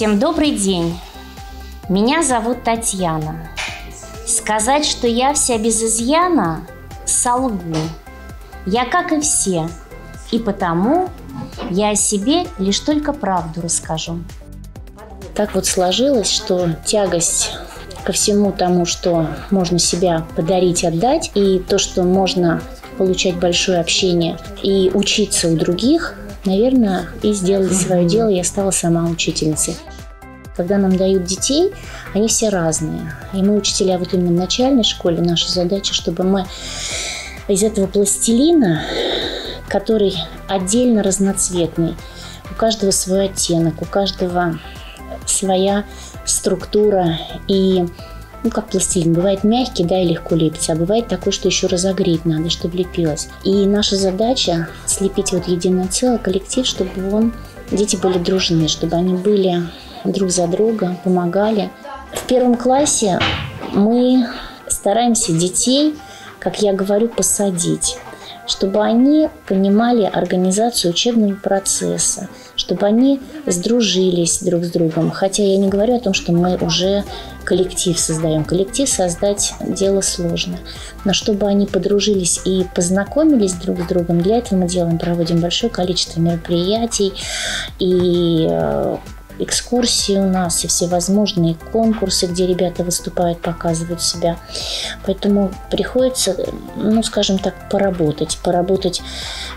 Всем добрый день. Меня зовут Татьяна. Сказать, что я вся без изъяна, солгу. Я как и все, и потому я о себе лишь только правду расскажу. Так вот сложилось, что тягость ко всему тому, что можно себя подарить, отдать, и то, что можно получать большое общение и учиться у других, наверное, и сделать свое дело, я стала сама учительницей. Когда нам дают детей, они все разные. И мы, учителя, вот именно в начальной школе, наша задача, чтобы мы из этого пластилина, который отдельно разноцветный, у каждого свой оттенок, у каждого своя структура и ну, как пластилин. Бывает мягкий, да, и легко лепится, а бывает такой, что еще разогреть надо, чтобы лепилось. И наша задача слепить вот единое целое, коллектив, чтобы он, дети были дружны, чтобы они были друг за друга, помогали. В первом классе мы стараемся детей, как я говорю, посадить чтобы они понимали организацию учебного процесса, чтобы они сдружились друг с другом. Хотя я не говорю о том, что мы уже коллектив создаем. Коллектив создать дело сложно. Но чтобы они подружились и познакомились друг с другом, для этого мы делаем, проводим большое количество мероприятий и э, экскурсии у нас и всевозможные конкурсы, где ребята выступают, показывают себя. Поэтому приходится, ну, скажем так, поработать. Поработать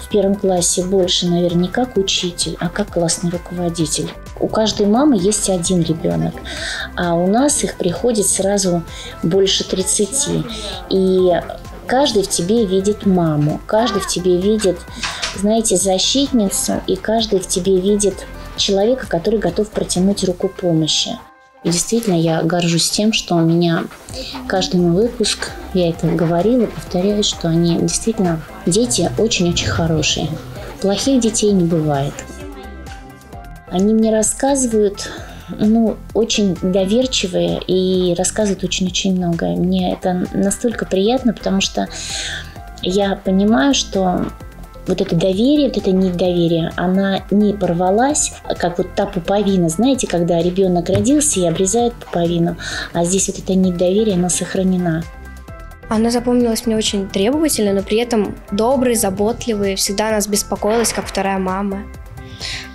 в первом классе больше, наверное, не как учитель, а как классный руководитель. У каждой мамы есть один ребенок, а у нас их приходит сразу больше 30. И каждый в тебе видит маму, каждый в тебе видит, знаете, защитницу, и каждый в тебе видит человека, который готов протянуть руку помощи. И действительно, я горжусь тем, что у меня каждый мой выпуск, я это говорила, повторяю, что они действительно, дети очень-очень хорошие. Плохих детей не бывает. Они мне рассказывают, ну, очень доверчивые и рассказывают очень-очень многое. Мне это настолько приятно, потому что я понимаю, что вот это доверие, вот это недоверие, она не порвалась, как вот та пуповина, знаете, когда ребенок родился и обрезают пуповину, а здесь вот это недоверие, оно сохранена. Она запомнилась мне очень требовательно, но при этом доброй, заботливой, всегда нас беспокоилась, как вторая мама.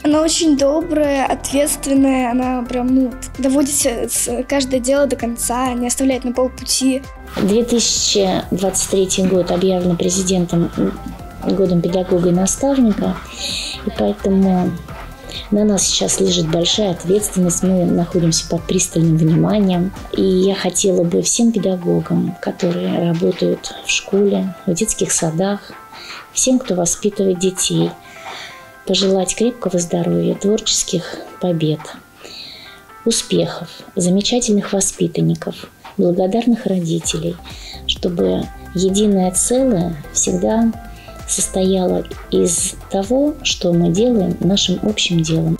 Она очень добрая, ответственная, она прям ну, доводит каждое дело до конца, не оставляет на полпути. 2023 год объявлен президентом годом педагога и наставника. И поэтому на нас сейчас лежит большая ответственность, мы находимся под пристальным вниманием. И я хотела бы всем педагогам, которые работают в школе, в детских садах, всем, кто воспитывает детей, пожелать крепкого здоровья, творческих побед, успехов, замечательных воспитанников, благодарных родителей, чтобы единое целое всегда состояла из того, что мы делаем нашим общим делом.